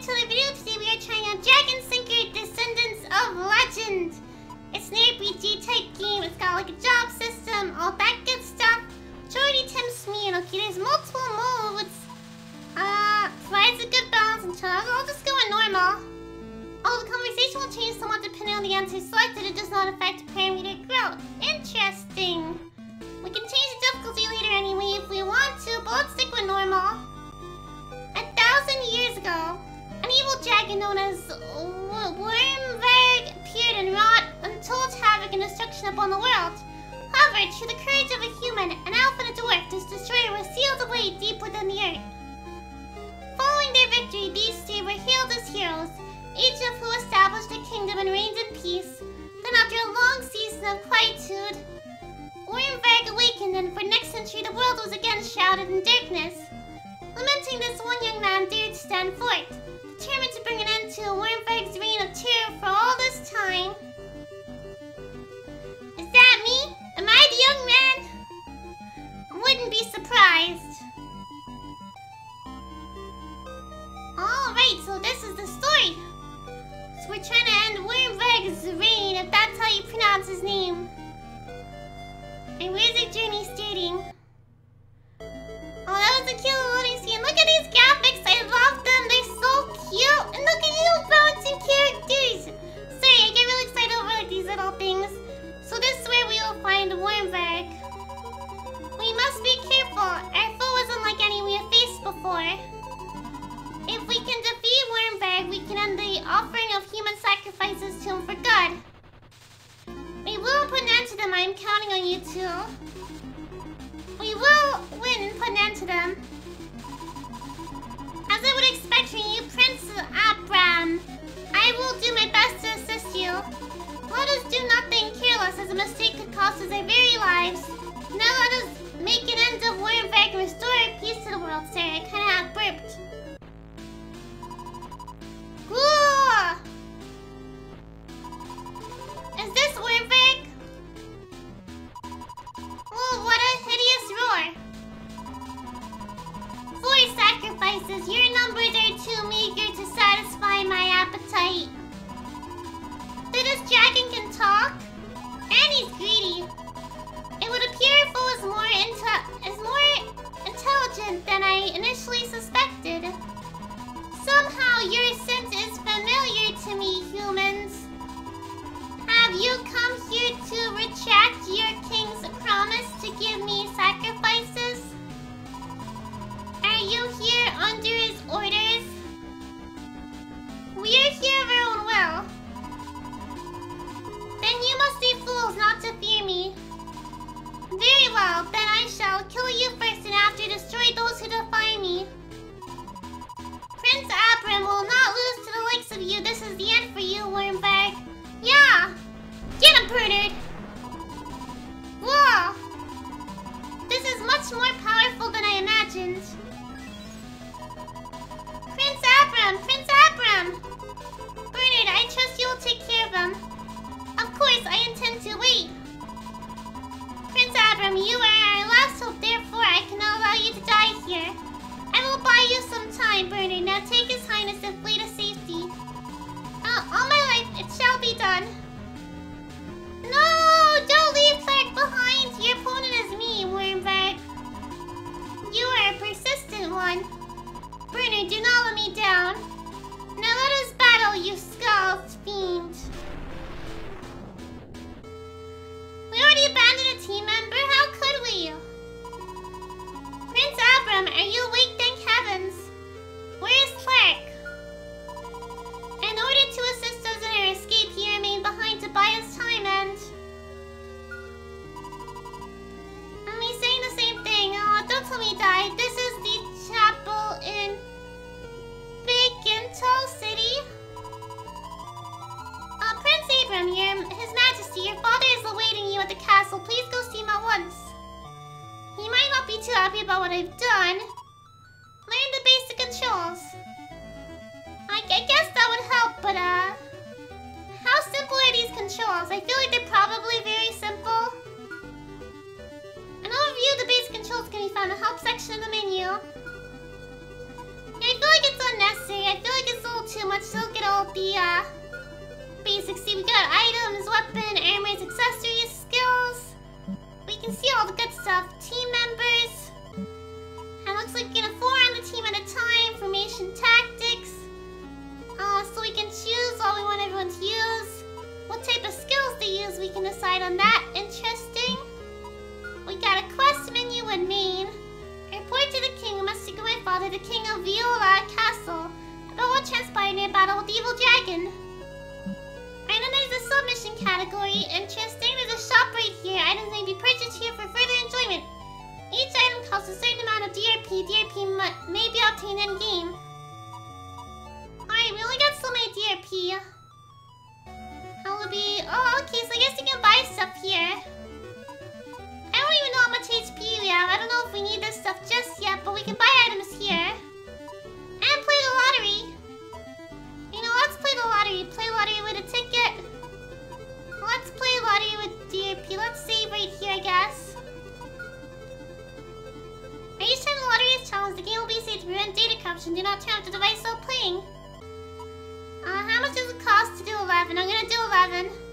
to the video. Today we are trying out Dragon Sinker Descendants of Legend. It's an RPG type game. It's got like a job system, all that good stuff. Majority tempts me, and okay, there's multiple modes. Uh, provides a good balance and challenge. I'll just go in normal. Although the conversation will change somewhat depending on the answer selected, it does not affect parameter growth. Interesting. We can change the difficulty later anyway if we want to, but let's stick with normal. A thousand years ago, an evil dragon known as Wyrmvarg appeared and wrought untold havoc and destruction upon the world. However, through the courage of a human, an elf and a dwarf, this destroyer was sealed away deep within the earth. Following their victory, these three were hailed as heroes, each of who established a kingdom and reigned in peace. Then after a long season of quietude, Wyrmvarg awakened and for next century the world was again shrouded in darkness. Lamenting this, one young man dared to stand forth, the story. So we're trying to end Wyrmvarg's reign, if that's how you pronounce his name. And where's the journey starting? Oh, that was a cute loading scene. Look at these graphics. I love them. They're so cute. And look at you bouncing characters. Sorry, I get really excited over like, these little things. So this is where we will find Wyrmvarg. We must be careful. Our foe wasn't like any we have faced before. If we can Wyrmvarg, we can end the offering of human sacrifices to him for good. We will put an end to them. I'm counting on you two. We will win and put an end to them. As I would expect from you, Prince Abram, I will do my best to assist you. Let us do nothing careless as a mistake could cost us our very lives. Now let us make an end of Wyrmvarg and restore peace to the world, sir. Then you must be fools not to fear me. Very well, then I shall kill you first and after destroy those who defy me. Prince Abram will not lose to the likes of you. This is the end for you, Wyrmvarg. Yeah! Get him, Bernard! Whoa! This is much more powerful than I imagined. To wait. Prince Abram, you are our last hope, therefore I cannot allow you to die here. I will buy you some time, Bernard. Now take His Highness and flee to safety. Uh, all my life, it shall be done. No! Don't leave Clark behind! Your opponent is me, Wyrmvarg. You are a persistent one. Bernard, do not let me down. Now let us battle, you skull fiend. PC to prevent data corruption. Do not turn off the device while playing. Uh, how much does it cost to do 11? I'm gonna do 11.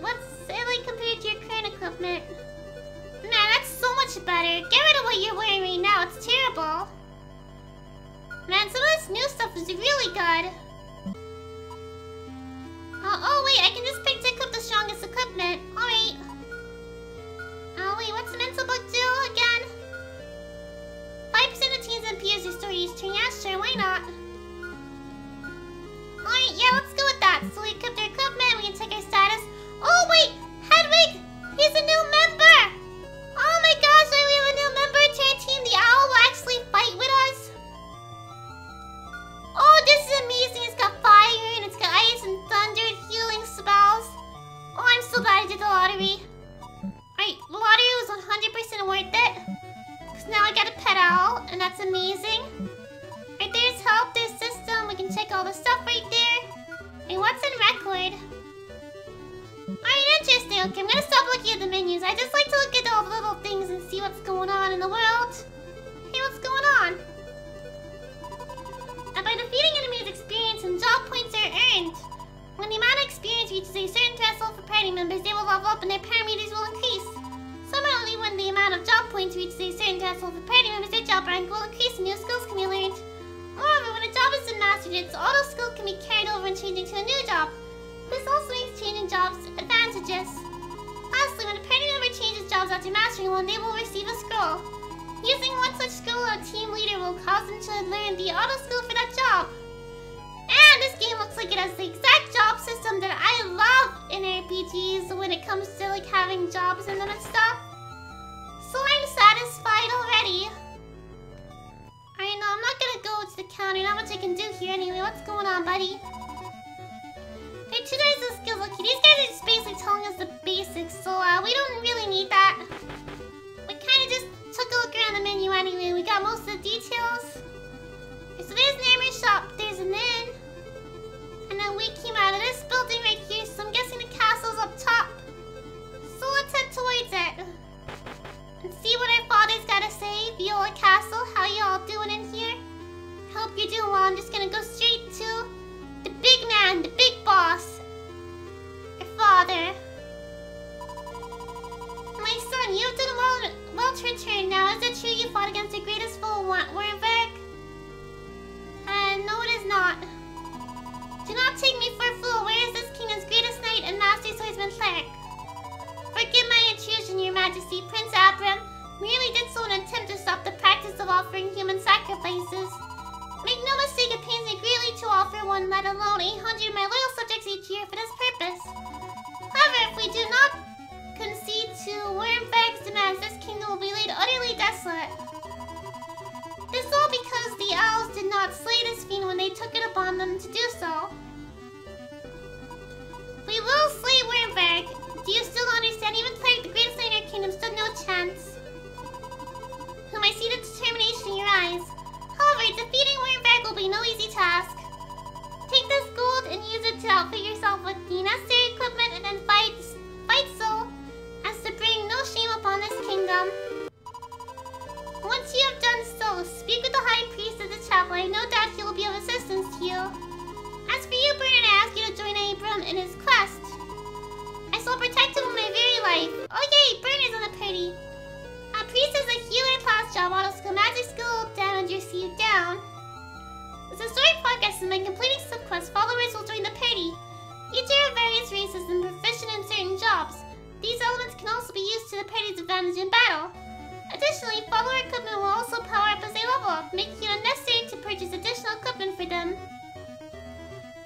what's silly compared to your current equipment? Nah, that's so much better. Get rid of what you're wearing right now. It's terrible. Man, some of this new stuff is really good. Oh, oh wait, I can just pick to equip the strongest equipment. Alright. Oh, uh, wait, what's the mental book do again? 5% of teens and peers restore still train. Yeah, sure, why not? Okay, okay, I'm gonna stop looking at the menus. I just like to look at all the little things and see what's going on in the world. Hey, what's going on? And by defeating enemies, experience and job points are earned. When the amount of experience reaches a certain threshold for party members, they will level up and their parameters will increase. Similarly, when the amount of job points reaches a certain threshold for party members, their job rank will increase and new skills can be learned. Moreover, when a job has been mastered, its auto skill can be carried over and changing to a new job. This also makes changing jobs advantageous changes jobs after mastering one, they will receive a scroll. Using one such skill, a team leader will cause them to learn the auto skill for that job. And this game looks like it has the exact job system that I love in RPGs when it comes to like having jobs and that stuff. So I'm satisfied already. Alright, now I'm not gonna go to the counter. Not much I can do here anyway. What's going on, buddy? Hey, two guys with skills. Okay, these guys This is all because the owls did not slay this fiend when they took it upon them to do so. We will slay Wyrmvarg. Do you still understand? Even Cleric, the greatest in your kingdom, stood no chance. Whom I see the determination in your eyes. However, defeating Wyrmvarg will be no easy task. Take this gold and use it to outfit yourself with the necessary equipment and then fight You have done so, speak with the High Priest of the chapel. I no doubt he will be of assistance to you. As for you, Bernard, I ask you to join Abram in his quest. I shall protect him with my very life. Oh yay, Bernard's on the party. A priest is a healer class job. Auto skill, magic skill, damage received down. As the story progresses by completing subquests, followers will join the party. Each are of various races and proficient in certain jobs. These elements can also be used to the party's advantage in battle. Additionally, follower equipment will also power up as they level up, making it unnecessary to purchase additional equipment for them.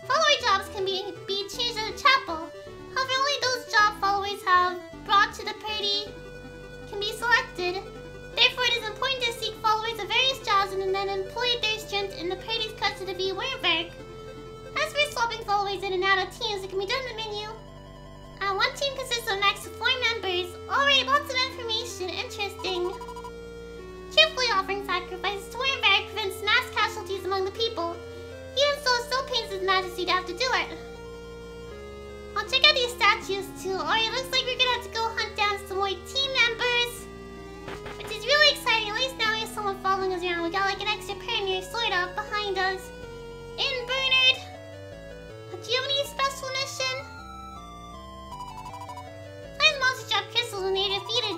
Follower jobs can be, be changed at the chapel. However, only those job followers have brought to the party can be selected. Therefore, it is important to seek followers of various jobs and then employ their strength in the party's to defeat Wyrmvarg. As for swapping followers in and out of teams, it can be done in the menu. Uh, one team consists of max four members. Alright, lots of information. Interesting. Cheerfully offering sacrifices to Wyrmvarg prevents mass casualties among the people. Even so, it still pains His Majesty to have to do it. I'll check out these statues too. Oh, Alright, looks like we're gonna have to go hunt down some more team members. Which is really exciting. At least now we have someone following us around. We got like an extra pioneer sort of behind us. In Bernard. Do you have any special mission? Find monster drop crystals when they're defeated.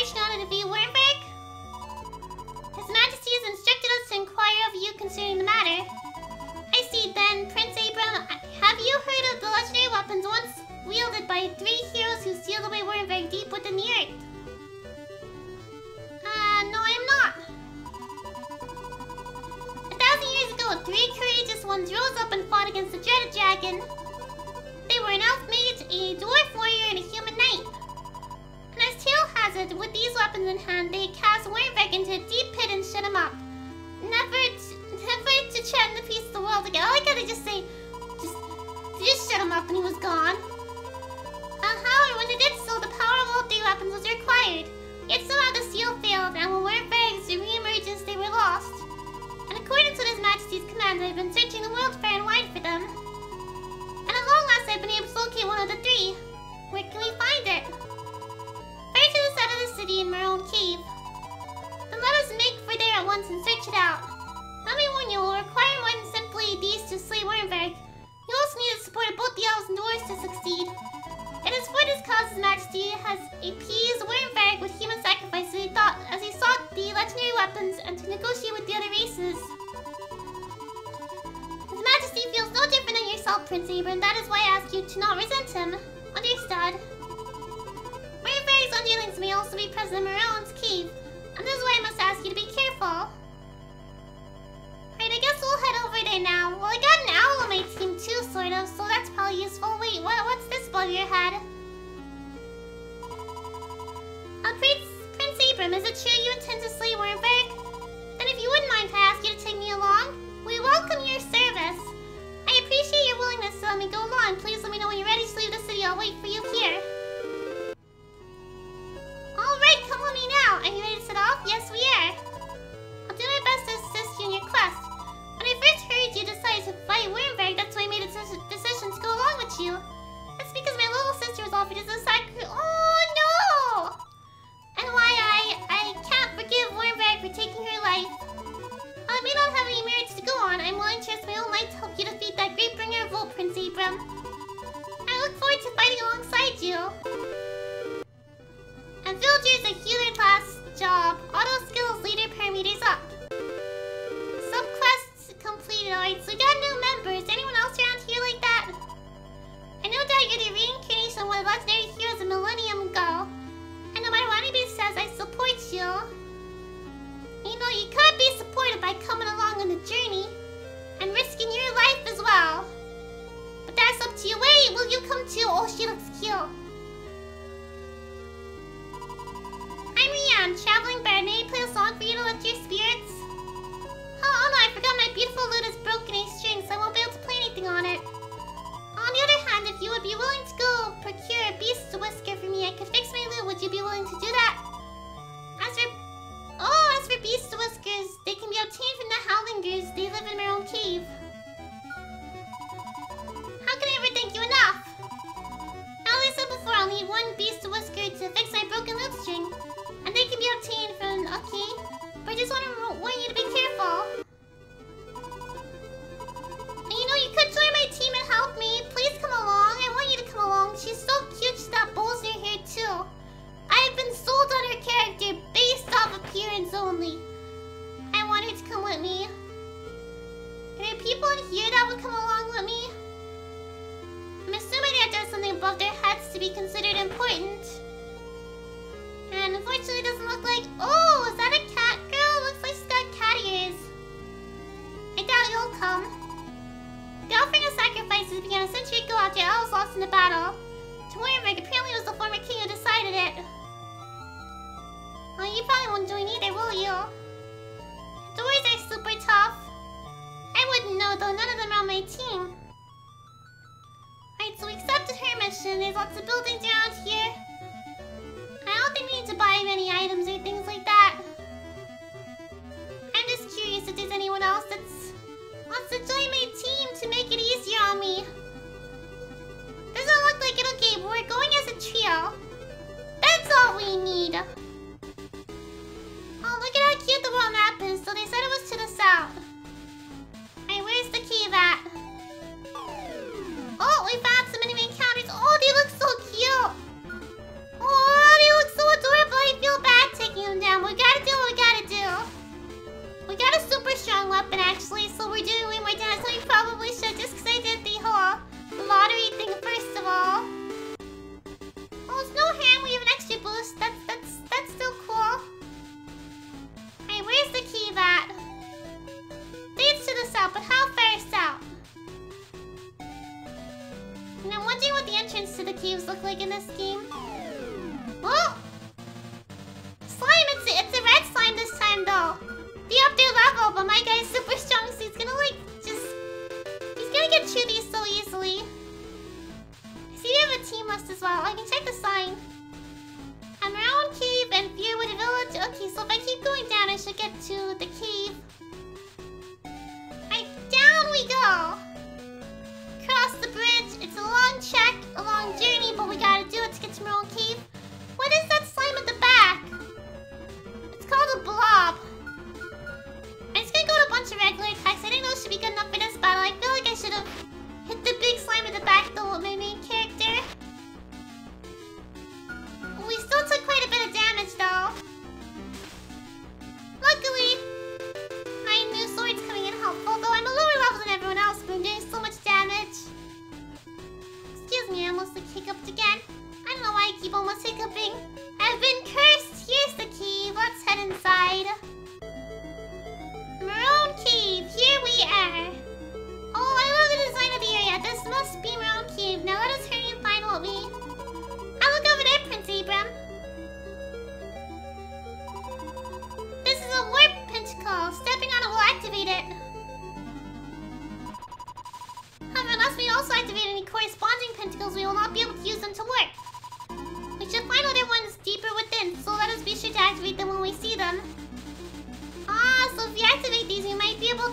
You desire to how Wyrmvarg? His Majesty has instructed us to inquire of you concerning the matter. I see then, Prince Abram, have you heard of the legendary weapons once wielded by three heroes who sealed away Wyrmvarg deep within the earth? Uh, no I am not. A thousand years ago, three courageous ones rose up and fought against the dreaded dragon. They were an elf mage, a dwarf warrior, and a human it, with these weapons in hand, they cast Wyrmvarg into a deep pit and shut him up. Never, never to threaten the peace of the world again. All I they just say, just, just shut him up and he was gone. Uh, however, when they did so, the power of all three weapons was required. Yet somehow the seal failed, and when Wyrmvarg's re-emergence, they were lost. In accordance with His Majesty's command, I've been searching the world far and wide for them. And at long last, I've been able to locate one of the three. I'm traveling by. May play a song for you to lift your spirits? Oh, oh, no, I forgot my beautiful lute is broken a string, so I won't be able to play anything on it. On the other hand, if you would be willing to go procure a beast's whisker for me, I could fix my lute. Would you be willing to do that? As for... Oh, as for beast's whiskers, they can be obtained from the Howlingers. They live in my own cave. How can I ever thank you enough? As I said before, I'll need one beast's whisker to fix my anyone here that would come along with me? I'm assuming that there's something above their heads to be considered important. And unfortunately it doesn't look like... Oh, is that a cat girl? Looks like she's got cat ears. I doubt you'll come. The offering of sacrifices began a century ago after I was lost in a battle. Twinberg apparently was the former king who decided it. Well, you probably won't join either, will you? although none of them are on my team. Alright, so we accepted her mission. There's lots of buildings around here. I don't think we need to buy many items or things like that. I'm just curious if there's anyone else that wants to join my team to make it easier on me. Doesn't look like it'll okay, we're going as a trio. That's all we need. Oh, look at how cute the world map is. So they said it was to the south.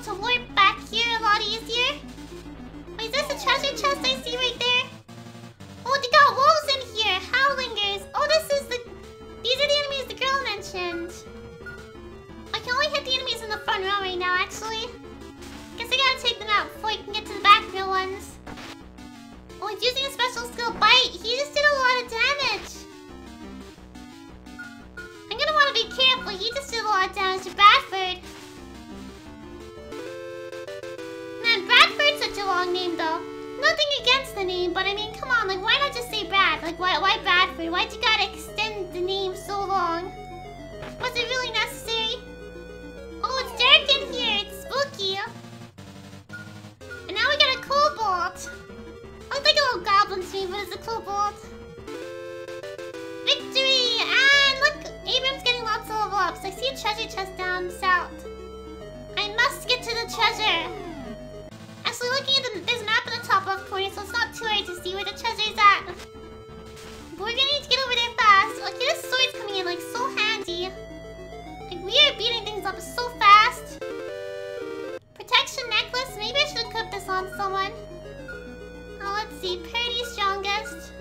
To warp must get to the treasure. Actually, looking at the a map in the top left corner, so it's not too hard to see where the treasure is at. But we're gonna need to get over there fast. Okay, this sword's coming in like so handy. Like we are beating things up so fast. Protection necklace. Maybe I should equip this on someone. Oh, let's see. Party strongest.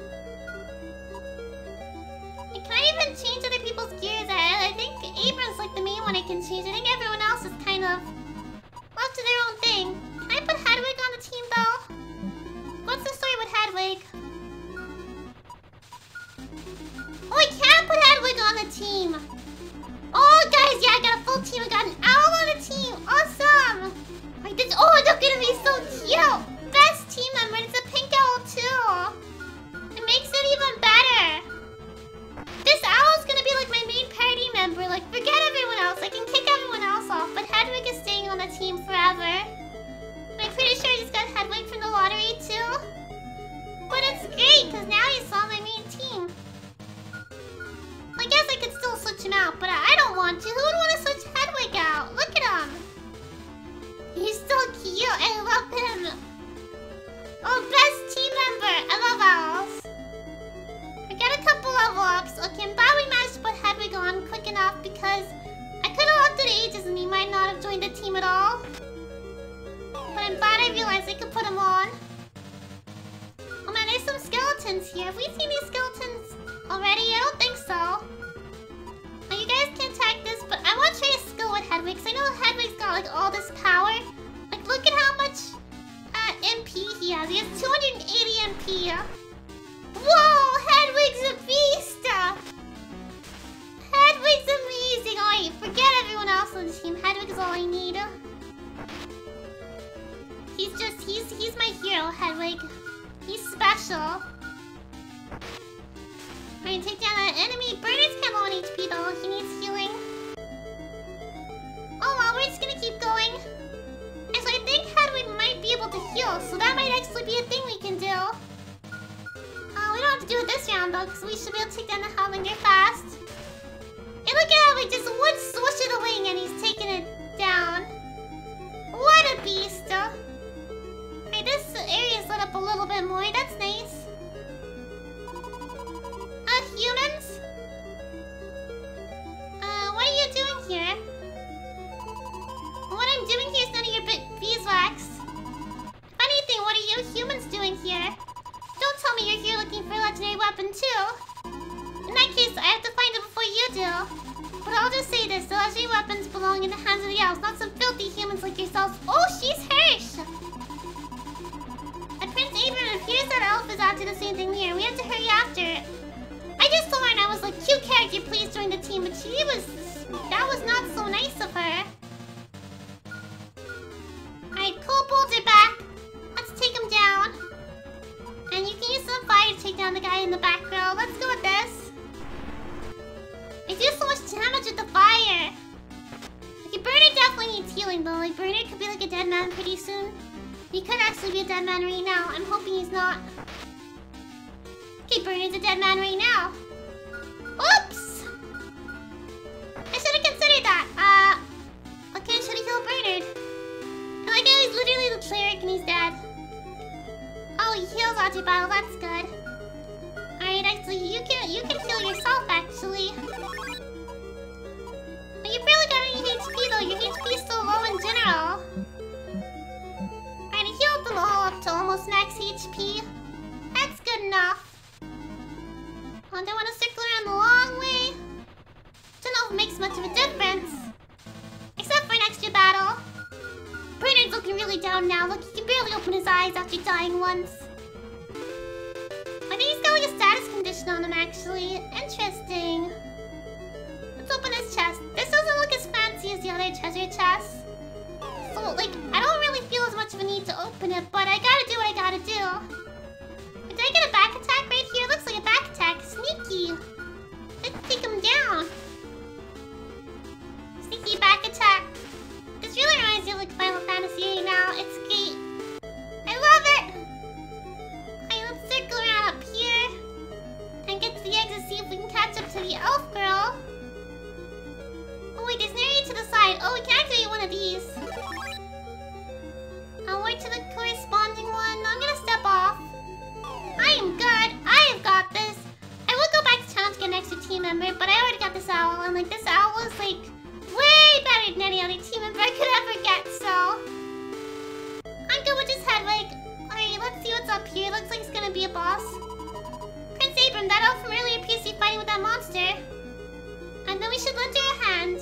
And can I even change other people's gears? I, I think Abram's like the main one I can change. I think everyone else is kind of to their own thing. Can I put Hedwig on the team though? What's the story with Hedwig? Oh, I can put Hedwig on the team. Oh, guys, yeah, I got a full team. I got an owl on the team. Awesome. Wait, this, oh, they're gonna be so cute. Best team member. It's a pink owl too. It makes it even better. This owl's gonna be like my main party member. Like, forget everyone else. I can kick else off. But Hedwig is staying on the team forever. Realized I could put him on. Oh man, there's some skeletons here. Have we seen these skeletons already? I don't think so. Now, you guys can tag this, but I want to try a skill with Hedwig because I know Hedwig's got like all this power. Like, look at how much uh, MP he has. He has 280 MP. Whoa, Hedwig's a beast! Hedwig's amazing! Alright, forget everyone else on the team. Hedwig is all I need. He's just, he's, he's my hero, Hedwig. He's special. I'm gonna take down that enemy. Bernard's kind of on HP though. He needs healing. Oh well, we're just gonna keep going. Actually, I think Hedwig might be able to heal, so that might actually be a thing we can do. Uh, we don't have to do it this round though, because we should be able to take down the Howlinger fast. And look at Hedwig, just one swoosh of the wing and he's taking it down. A little bit more. That's nice. Uh, humans? Uh, what are you doing here? What I'm doing here is none of your beeswax. If anything, what are you humans doing here? Don't tell me you're here looking for a legendary weapon too. In that case, I have to find it before you do. But I'll just say this, the legendary weapons belong in the hands of the elves, not some filthy humans like yourselves. Oh, she's Hirsch! Out to the same thing here. We have to hurry after. I just told her and I was like, cute character, please join the team. But she was... That was not so nice of her. Alright, Kobolds are back. Let's take him down. And you can use some fire to take down the guy in the back row. Let's go with this. I do so much damage with the fire. Okay, Bernard definitely needs healing though. Like, Bernard could be like a dead man pretty soon. He could actually be a dead man right now. I'm hoping he's not. Bruno's a dead man right now. Oops! I should have considered that. Uh, okay, should have killed Bernard. I like how he's literally the cleric and he's dead. Oh, he heals Archibald, that's good. Alright, actually, you can you can heal yourself, actually. But you barely got any HP, though. Your HP is still low in general. Alright, I healed them all up to almost max HP. Want to circle around the long way? Don't know if it makes much of a difference. Except for an extra battle. Bernard's looking really down now. Look, he can barely open his eyes after dying once. I think he's got like a status condition on him, actually. Interesting. Let's open his chest. This doesn't look as fancy as the other treasure chests. So, like, I don't really feel as much of a need to open it, but I gotta do what I gotta do. Did I get a back attack right here? Let's take him down. Sneaky back attack. This really reminds me of like Final Fantasy VIII now. It's great. I love it. Okay, let's circle around up here. And get to the exit, see if we can catch up to the elf girl. Oh wait, there's an area to the side. Oh, we can activate one of these. But I already got this owl, and like this owl was like way better than any other team member I could ever get, so I'm good with just head like alright, let's see what's up here. Looks like it's gonna be a boss. Prince Abram, that elf from earlier be fighting with that monster. And then we should lend her a hand.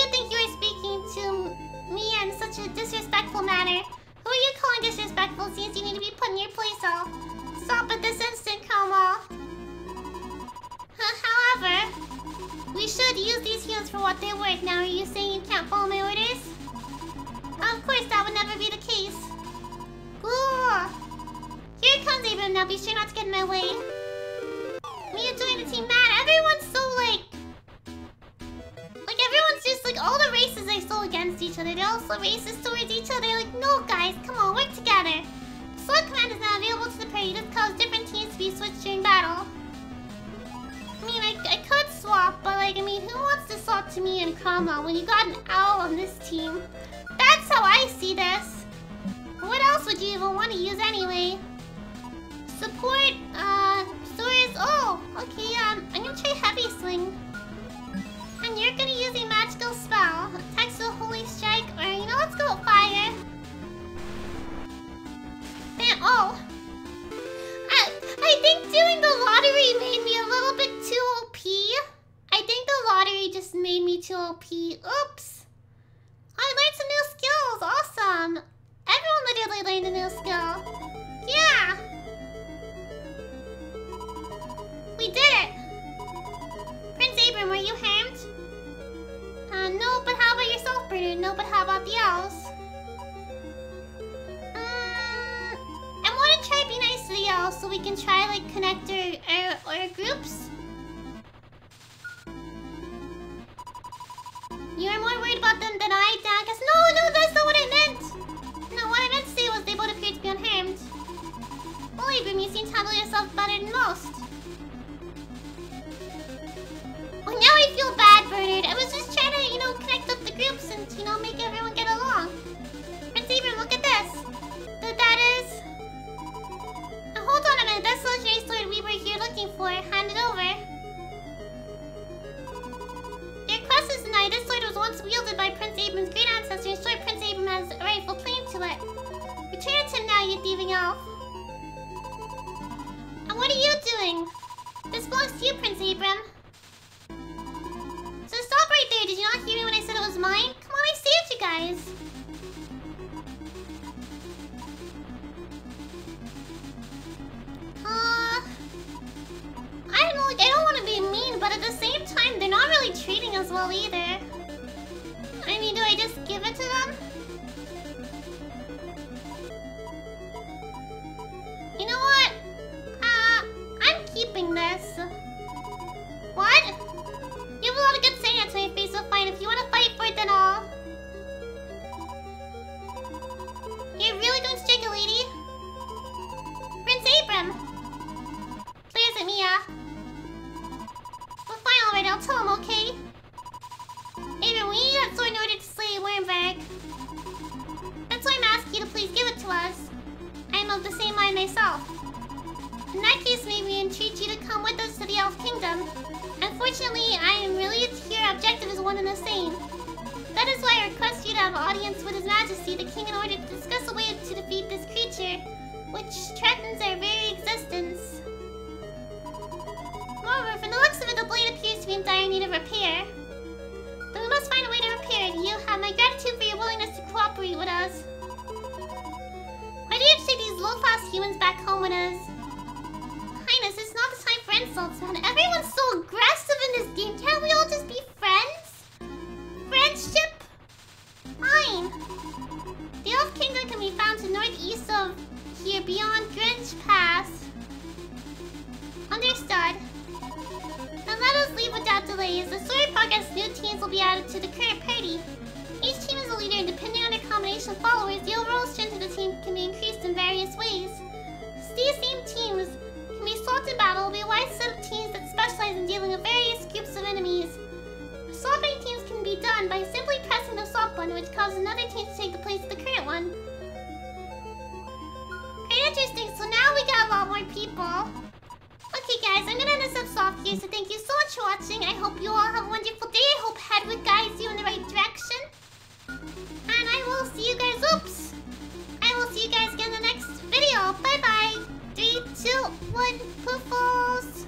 You think you are speaking to me in such a disrespectful manner? Who are you calling disrespectful since you need to be put in your place, oh? Stop at this instant, Como. However, we should use these heals for what they're worth. Now, are you saying you can't follow my orders? Of course, that would never be the case. Ooh. Here comes Abram now. Be sure not to get in my way. Racist towards each other. Like, no guys, come on, work together. Sword command is now available to the party. This causes different teams to be switched during battle. I mean, I, I could swap, but like, I mean, who wants to swap to me and Kama when you got an owl on this team? That's how I see this. What else would you even want to use anyway? Support, uh, swords. Oh, okay, um, I'm gonna try Heavy Sling. Oh. I, I think doing the lottery made me a little bit too OP. I think the lottery just made me too OP. Oops. I learned some new skills. Awesome. Everyone literally learned a new skill. Yeah. We did it. Prince Abram, were you harmed? Uh, no, but how about yourself, Bernard? No, but how about the owls? Try be nice to owls so we can try, like, connect our, our, our groups. You're more worried about them than I, Dagus. No, no, that's not what I meant. No, what I meant to say was they both appear to be unharmed. Well, Abram, you seem to handle yourself better than most. Well, now I feel bad, Bernard. I was just trying to, you know, connect up the groups and, you know, make everyone get along. Looking for. Hand it over. Your quest is denied. This sword was once wielded by Prince Abram's great ancestor, and sure Prince Abram has a rightful claim to it. Return it to him now, you thieving elf. And what are you doing? This belongs to you, Prince Abram. So stop right there. Did you not hear me when I said it was mine? Come on, I saved you guys. But at the same time, they're not really treating us well either. I mean, do I just give it to them? everyone's so great. would cause another team to take the place of the current one. Pretty interesting, so now we got a lot more people. Okay guys, I'm gonna end this up off here, so thank you so much for watching. I hope you all have a wonderful day. I hope Hedwig guides you in the right direction. And I will see you guys, oops! I will see you guys again in the next video. Bye bye! Three, two, one, poofles!